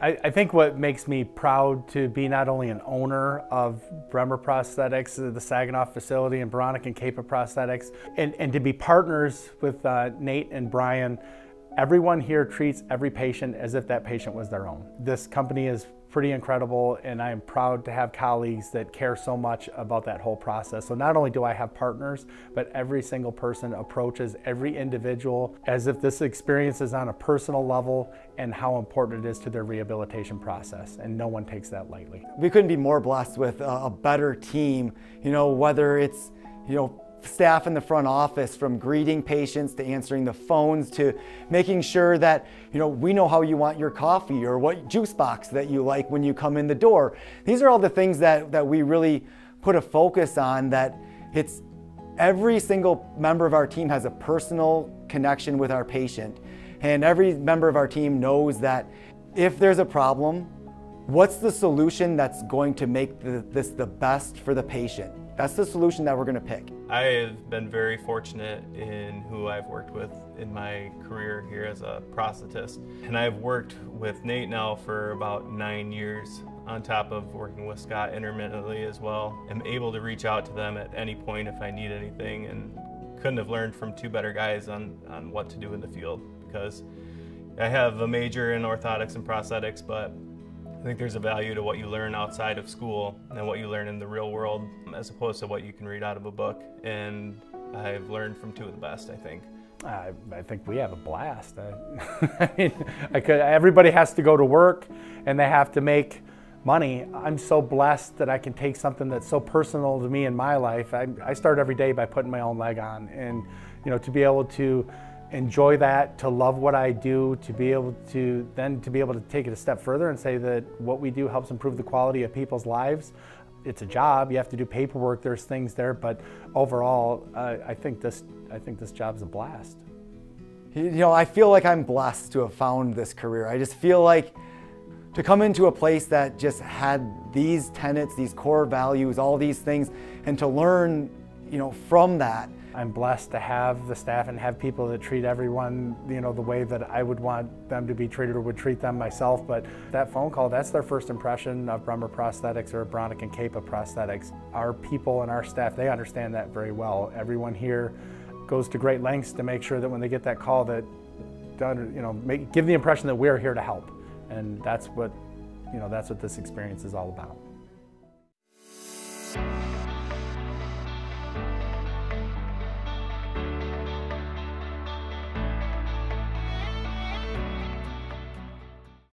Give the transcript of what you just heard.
I, I, think what makes me proud to be not only an owner of Bremer Prosthetics, the Saginaw facility, and Bronick and Capa Prosthetics, and, and to be partners with uh, Nate and Brian. Everyone here treats every patient as if that patient was their own. This company is pretty incredible and I am proud to have colleagues that care so much about that whole process. So not only do I have partners, but every single person approaches every individual as if this experience is on a personal level and how important it is to their rehabilitation process and no one takes that lightly. We couldn't be more blessed with a better team, you know, whether it's, you know, staff in the front office from greeting patients to answering the phones to making sure that you know we know how you want your coffee or what juice box that you like when you come in the door. These are all the things that that we really put a focus on that it's every single member of our team has a personal connection with our patient. And every member of our team knows that if there's a problem what's the solution that's going to make the, this the best for the patient? That's the solution that we're going to pick. I have been very fortunate in who I've worked with in my career here as a prosthetist. And I've worked with Nate now for about nine years on top of working with Scott intermittently as well. I'm able to reach out to them at any point if I need anything and couldn't have learned from two better guys on, on what to do in the field because I have a major in orthotics and prosthetics, but I think there's a value to what you learn outside of school and what you learn in the real world as opposed to what you can read out of a book. And I've learned from two of the best, I think. I, I think we have a blast. I, I mean, I could, everybody has to go to work and they have to make money. I'm so blessed that I can take something that's so personal to me in my life. I, I start every day by putting my own leg on and, you know, to be able to enjoy that, to love what I do, to be able to then to be able to take it a step further and say that what we do helps improve the quality of people's lives. It's a job. You have to do paperwork. There's things there, but overall, uh, I think this I think this job's a blast. You know, I feel like I'm blessed to have found this career. I just feel like to come into a place that just had these tenets, these core values, all these things, and to learn, you know, from that I'm blessed to have the staff and have people that treat everyone, you know, the way that I would want them to be treated or would treat them myself. But that phone call, that's their first impression of Bremer Prosthetics or Bronick and Capa Prosthetics. Our people and our staff, they understand that very well. Everyone here goes to great lengths to make sure that when they get that call that, you know, make, give the impression that we're here to help. And that's what, you know, that's what this experience is all about.